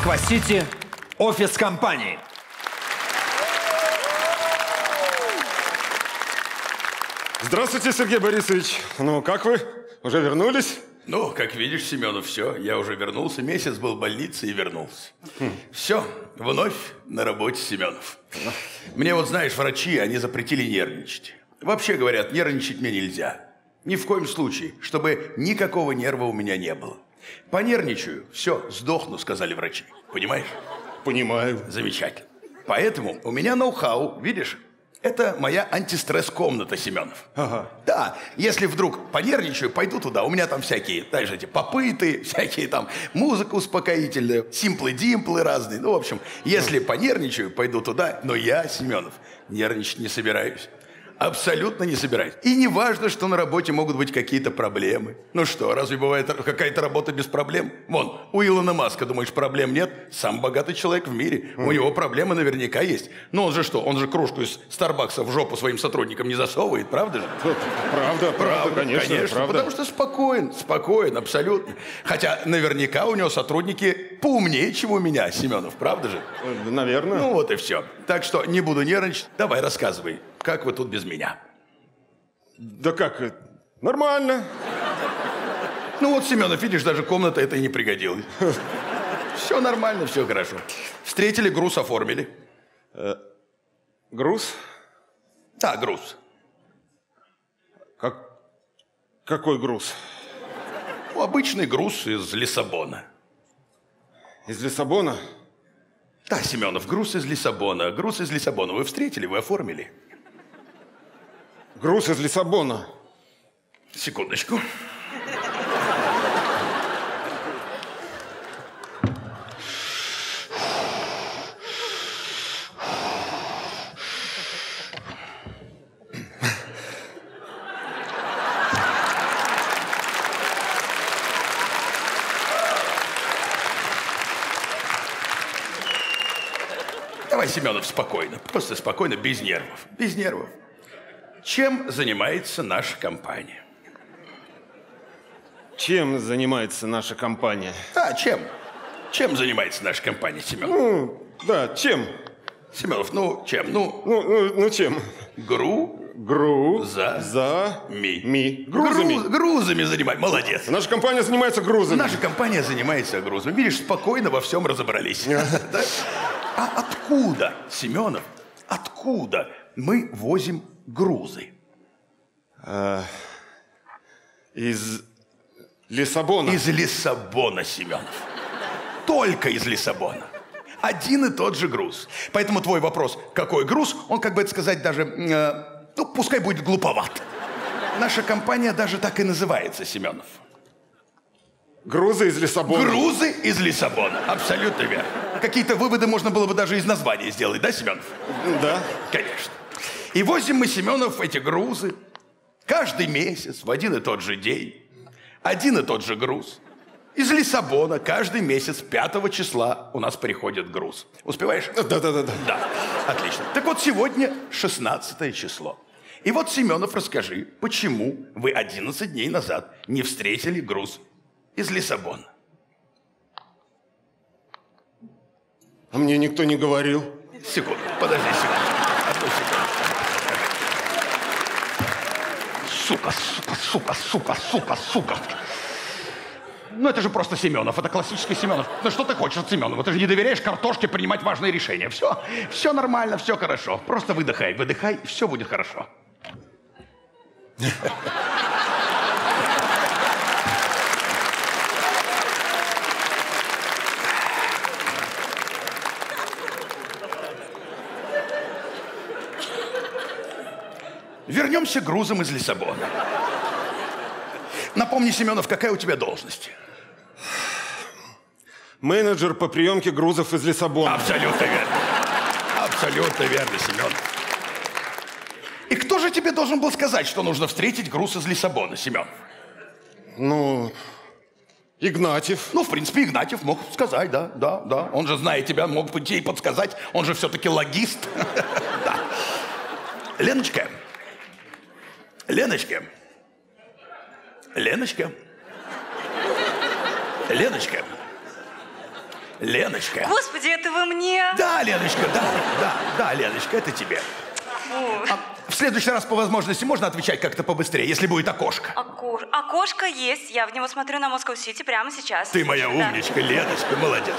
Москва-Сити, офис компании. Здравствуйте, Сергей Борисович. Ну, как вы? Уже вернулись? Ну, как видишь, Семенов, все. Я уже вернулся. Месяц был в больнице и вернулся. Все, вновь на работе, Семенов. Мне вот, знаешь, врачи, они запретили нервничать. Вообще говорят, нервничать мне нельзя. Ни в коем случае, чтобы никакого нерва у меня не было. Понервничаю, все, сдохну, сказали врачи. Понимаешь? Понимаю. Замечательно. Поэтому у меня ноу-хау, видишь? Это моя антистресс-комната, Семенов. Ага. Да, если вдруг понервничаю, пойду туда. У меня там всякие, знаешь, эти попыты, всякие там музыка успокоительная, симплы-димплы разные. Ну, в общем, если понервничаю, пойду туда. Но я, Семенов, нервничать не собираюсь. Абсолютно не собираюсь. И не важно, что на работе могут быть какие-то проблемы. Ну что, разве бывает какая-то работа без проблем? Вон, у Илона Маска, думаешь, проблем нет? Сам богатый человек в мире. У него проблемы наверняка есть. Но он же что, он же кружку из Старбакса в жопу своим сотрудникам не засовывает, правда же? Правда, правда, конечно, правда. Потому что спокоен, спокоен, абсолютно. Хотя наверняка у него сотрудники поумнее, чем у меня, Семенов, правда же? Э, Наверное. Ну вот и все. Так что не буду нервничать. Давай, рассказывай, как вы тут без меня? Да как? э, Нормально. Ну вот, Семенов, видишь, даже комната это и не пригодилась. Все нормально, все хорошо. Встретили, груз оформили. Груз? Да, груз. Как? Какой груз? Ну, обычный груз из Лиссабона. Из Лиссабона? Да, Семенов, груз из Лиссабона. Груз из Лиссабона. Вы встретили, вы оформили. Груз из Лиссабона. Секундочку. Давай, Семенов, спокойно. Просто спокойно, без нервов. Без нервов. Чем занимается наша компания? Чем занимается наша компания? А, чем? Чем занимается наша компания, Семенов? Ну, да, чем? Семенов, ну, чем? Ну, Ну, ну, ну чем? гру... Гру... За- За... Ми. Ми. Грузами. Груз- грузами занимается. Молодец. Наша компания занимается грузами. Наша компания занимается грузом. Видишь, спокойно во всем разобрались. А откуда, Семенов, откуда мы возим грузы? Из Лиссабона. Из Лиссабона, Семенов. Только из Лиссабона. Один и тот же груз. Поэтому твой вопрос, какой груз, он, как бы это сказать, даже, э, ну, пускай будет глуповат. Наша компания даже так и называется, Семенов. Грузы из Лиссабона. Грузы из Лиссабона. Абсолютно верно. Какие-то выводы можно было бы даже из названия сделать, да, Семенов? Да. Конечно. И возим мы, Семенов, эти грузы каждый месяц в один и тот же день. Один и тот же груз. Из Лиссабона каждый месяц 5 числа у нас приходит груз. Успеваешь? Да-да-да. Да, отлично. Так вот, сегодня 16 число. И вот, Семенов, расскажи, почему вы 11 дней назад не встретили груз из Лиссабона? А мне никто не говорил. Секунду, подожди секунду. Одну секунду. Сука, сука, сука, сука, сука, сука. Ну это же просто Семенов, это классический Семенов. Ну что ты хочешь от Семенова? Ты же не доверяешь картошке принимать важные решения. Все, все нормально, все хорошо. Просто выдыхай, выдыхай, все будет хорошо. Вернемся к грузам из Лиссабона. Напомни, Семенов, какая у тебя должность? Менеджер по приемке грузов из Лиссабона. Абсолютно верно. Абсолютно верно, Семен. И кто же тебе должен был сказать, что нужно встретить груз из Лиссабона, Семен? Ну, Игнатьев. Ну, в принципе, Игнатьев мог сказать, да, да, да. Он же знает тебя, мог бы тебе и подсказать. Он же все-таки логист. Леночка. Леночка. Леночка. Леночка. Леночка. Господи, это вы мне? Да, Леночка, да, да, да, Леночка, это тебе. Фу. А следующий раз по возможности можно отвечать как-то побыстрее, если будет окошко. Окош- Окошко есть. Я в него смотрю на Москва-Сити прямо сейчас. Ты моя Да. умничка, Леночка, молодец.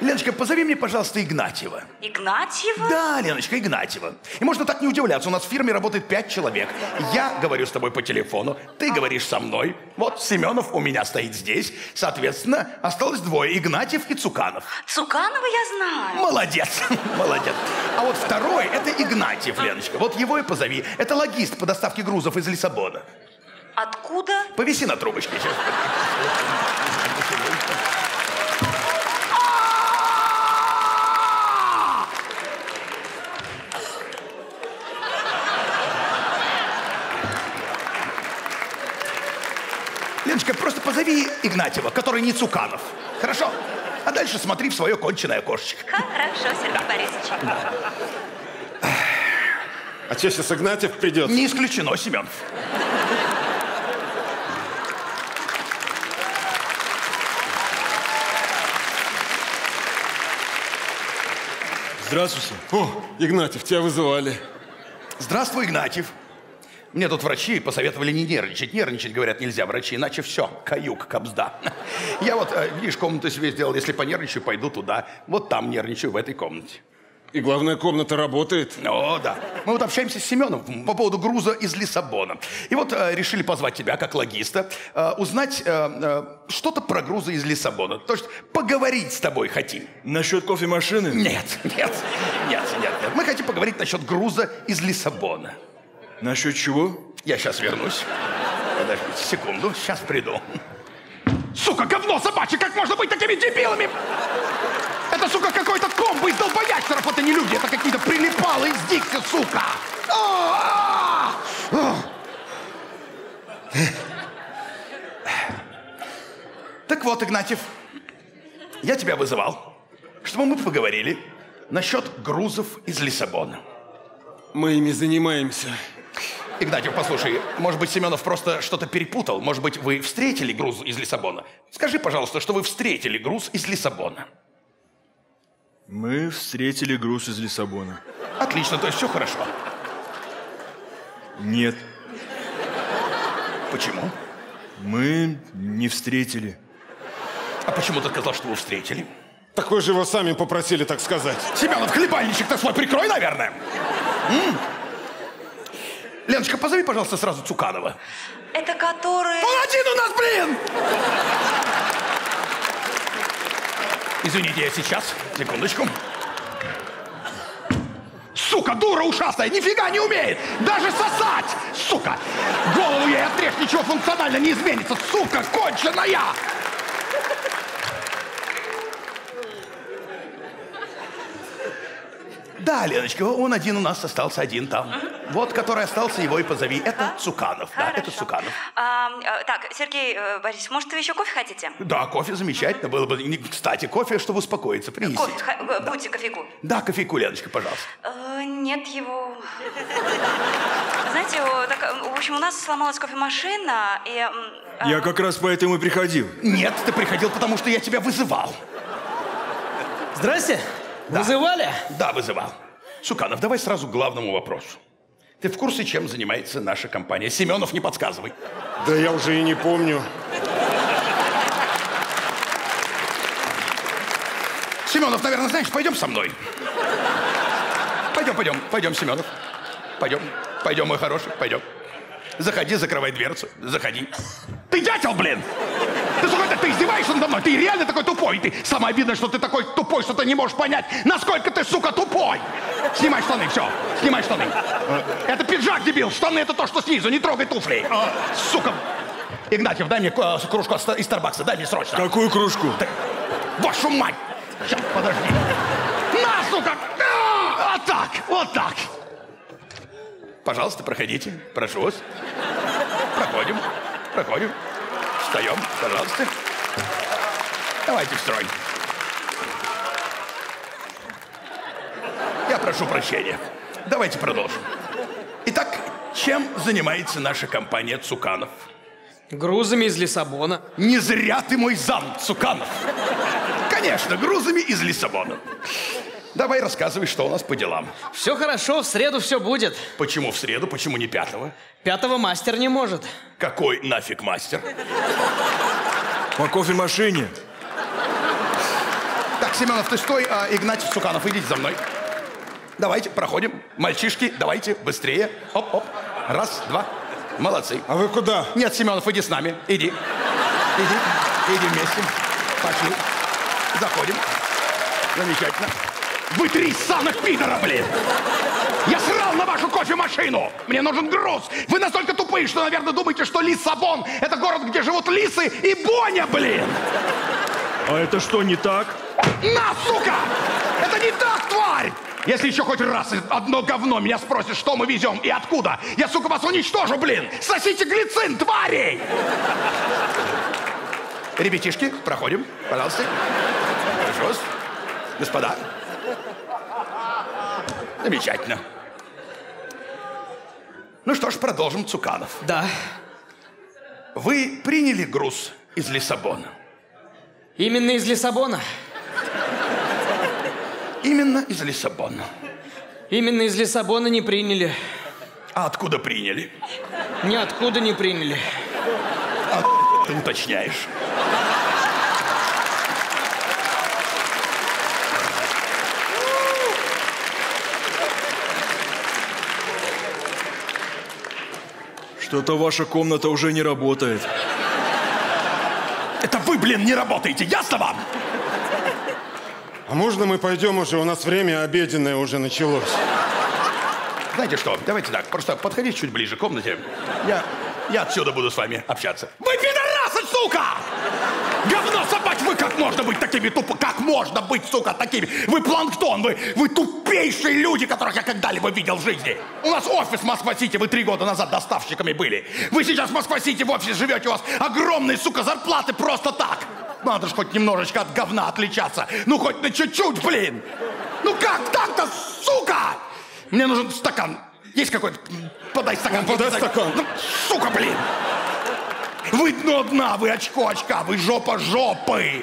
Леночка, позови мне, пожалуйста, Игнатьева. Игнатьева? Да, Леночка, Игнатьева. И можно так не удивляться, у нас в фирме работает пять человек. Я говорю с тобой по телефону, ты говоришь со мной. Вот Семенов у меня стоит здесь. Соответственно, осталось двое, Игнатьев и Цуканов. Цуканова я знаю. Молодец, молодец. А вот второй, это Игнатьев, Леночка. Вот его и позови. Это логист по доставке грузов из Лиссабона. Откуда? Повиси на трубочке сейчас. Леночка, просто позови Игнатьева, который не Цуканов. Хорошо? А дальше смотри в свое конченое окошечко. Хорошо, Сергей Борисович. А че сейчас Игнатьев придет? Не исключено, Семенов. Здравствуйте. О, Игнатьев, тебя вызывали. Здравствуй, Игнатьев. Мне тут врачи посоветовали не нервничать. Нервничать, говорят, нельзя врачи, иначе все, каюк, кобзда. Я вот, э, видишь, комнату себе сделал. Если понервничаю, пойду туда. Вот там нервничаю, в этой комнате. И главная комната работает. О, да. Мы вот общаемся с Семеновым по поводу груза из Лиссабона. И вот э, решили позвать тебя, как логиста, э, узнать э, э, что-то про грузы из Лиссабона. То есть поговорить с тобой хотим. Насчет кофемашины? Нет, нет, нет, нет, нет. Мы хотим поговорить насчет груза из Лиссабона. Насчет чего? Я сейчас вернусь. Подождите секунду, сейчас приду. Сука, говно собачье, как можно быть такими дебилами? Это, сука, какой-то комбо из долбоящеров, это не люди, это какие-то прилипалы из Дикси, сука! А! А! Так вот, Игнатьев, я тебя вызывал, чтобы мы поговорили насчет грузов из Лиссабона. Мы ими занимаемся. Игнатьев, послушай, может быть, Семенов просто что-то перепутал? Может быть, вы встретили груз из Лиссабона? Скажи, пожалуйста, что вы встретили груз из Лиссабона. Мы встретили груз из Лиссабона. Отлично, то есть все хорошо. Нет, Почему? мы не встретили. А почему ты сказал, что вы встретили? Так вы же его сами попросили, так сказать. Семенов, хлебальничек-то свой прикрой, наверное. М? Леночка, позови, пожалуйста, сразу Цуканова. Это который... Он один у нас, блин! Извините, я сейчас. Секундочку. Сука, дура ушастая, нифига не умеет! Даже сосать! Сука! Голову ей отрежь, ничего функционально не изменится! Сука, конченая! Да, Леночка, он один у нас остался один там. Вот, который остался, его и позови. Это Цуканов. Да, это. Цуканов. А, э, так, Сергей э, Борисович, может, вы еще кофе хотите? Да, кофе замечательно было бы. Кстати, кофе, чтобы успокоиться, принеси. Кофе, э, будьте кофейку. Да, кофейку, Леночка, пожалуйста. Э, нет его. Знаете, так, в общем, у нас сломалась кофемашина, и... э, Я как раз поэтому и приходил. Нет, ты приходил, потому что я тебя вызывал. Здрасте. Вызывали? Да, вызывал. Суканов, давай сразу к главному вопросу. Ты в курсе, чем занимается наша компания? Семенов, не подсказывай. Да я уже и не помню. Семенов, наверное, знаешь, пойдем со мной. Пойдем, пойдем, пойдем, Семенов. Пойдем, пойдем, мой хороший, пойдем. Заходи, закрывай дверцу, заходи. Ты дятел, блин! Ты, сука, ты, ты издеваешься надо мной? Ты реально такой тупой? Ты самое обидное, что ты такой тупой, что ты не можешь понять, насколько ты, сука, тупой! Снимай штаны, все, снимай штаны. Это пиджак, дебил, штаны это то, что снизу, не трогай туфли. Сука! Игнатьев, дай мне э, кружку из Старбакса, дай мне срочно. Какую кружку? Ты- Вашу мать! Сейчас, подожди. На, сука! А! Вот так, вот так. Пожалуйста, проходите. Прошу вас. Проходим, проходим. Встаем, пожалуйста. Давайте в строй. Я прошу прощения. Давайте продолжим. Итак, чем занимается наша компания Цуканов? Грузами из Лиссабона. Не зря ты мой зам, Цуканов. Конечно, грузами из Лиссабона. Давай рассказывай, что у нас по делам. Все хорошо, в среду все будет. Почему в среду, почему не пятого? Пятого мастер не может. Какой нафиг мастер? По кофемашине. Так, Семенов, ты стой, а Игнатьев, Суканов, идите за мной. Давайте, проходим. Мальчишки, давайте, быстрее. Оп-оп. Раз, два. Молодцы. А вы куда? Нет, Семенов, иди с нами. Иди. Иди. Иди вместе. Пошли. Заходим. Замечательно. Вы три ссаных пидора, блин! Я срал на вашу кофемашину! Мне нужен груз! Вы настолько тупые, что, наверное, думаете, что Лиссабон — это город, где живут лисы и Боня, блин! А это что, не так? На, сука! Это не так, тварь! Если еще хоть раз одно говно меня спросит, что мы везем и откуда, я, сука, вас уничтожу, блин! Сосите глицин, твари! Ребятишки, проходим, пожалуйста. Хорошо. Господа. Замечательно. Ну что ж, продолжим Цуканов. Да. Вы приняли груз из Лиссабона? Именно из Лиссабона. Именно из Лиссабона. Именно из Лиссабона не приняли. А откуда приняли? Ниоткуда не приняли. Ты уточняешь. Что-то ваша комната уже не работает. Это вы, блин, не работаете, ясно вам? А можно мы пойдем уже? У нас время обеденное уже началось. Знаете что, давайте так, просто подходите чуть ближе к комнате. Я, я отсюда буду с вами общаться. Вы пидорасы, сука! Говно собать, вы как можно быть такими тупо, как можно быть, сука, такими? Вы планктон, вы, вы тупейшие люди, которых я когда-либо видел в жизни. У нас офис Москва-Сити, вы три года назад доставщиками были. Вы сейчас в Москва-Сити в офисе живете, у вас огромные, сука, зарплаты просто так. Надо же хоть немножечко от говна отличаться. Ну, хоть на чуть-чуть, блин. Ну как так-то, сука? Мне нужен стакан. Есть какой-то? Подай стакан. Подай стакан. Ну, сука, блин. Вы дно дна, вы очко очка, вы жопа жопы.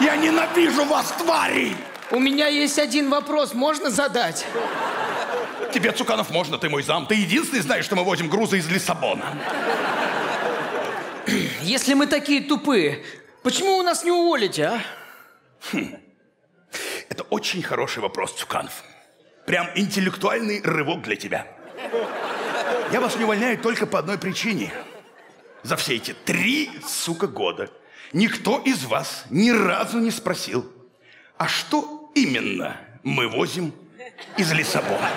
Я ненавижу вас, твари. У меня есть один вопрос, можно задать? Тебе, Цуканов, можно, ты мой зам. Ты единственный знаешь, что мы возим грузы из Лиссабона. Если мы такие тупые, почему вы нас не уволите, а? Это очень хороший вопрос, Цуканов. Прям интеллектуальный рывок для тебя. Я вас не увольняю только по одной причине. За все эти три, сука, года никто из вас ни разу не спросил, а что именно мы возим из Лиссабона?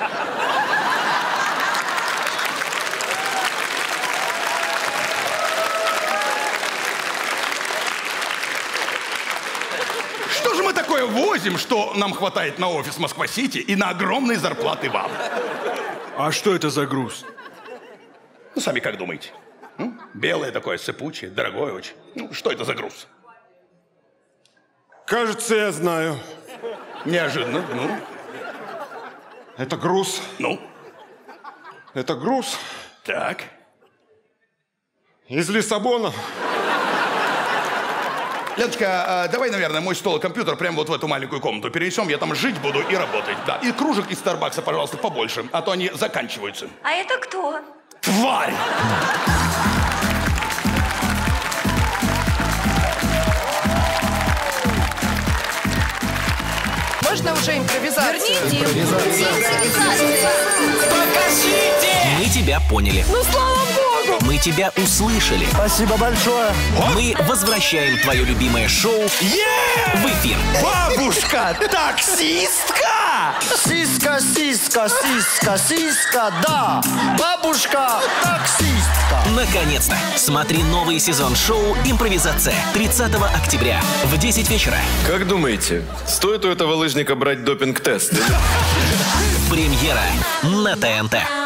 Что же мы такое возим, что нам хватает на офис Москва-Сити и на огромные зарплаты вам? А что это за груз? Ну, сами как думаете? Белое такое, сыпучее, дорогое очень. Ну, что это за груз? Кажется, я знаю. Неожиданно. Ну, Это груз. ну, Это груз так. из Лиссабона. Леночка, а, давай, наверное, мой стол и компьютер прямо вот в эту маленькую комнату перенесем. Я там жить буду и работать. Да. И кружек из Старбакса, пожалуйста, побольше, а то они заканчиваются. А это кто? Тварь! Можно уже импровизацию? Мы тебя поняли. Ну, слава богу! Мы тебя услышали. Спасибо большое. Мы возвращаем твое любимое шоу в эфир. Бабушка, таксистка! Сиска, сиска, сиска, сиска, да! Бабушка, таксистка! Наконец-то! Смотри новый сезон шоу «Импровизация» 30 октября в 10 вечера. Как думаете, стоит у этого лыжника брать допинг-тест? Премьера на ТНТ.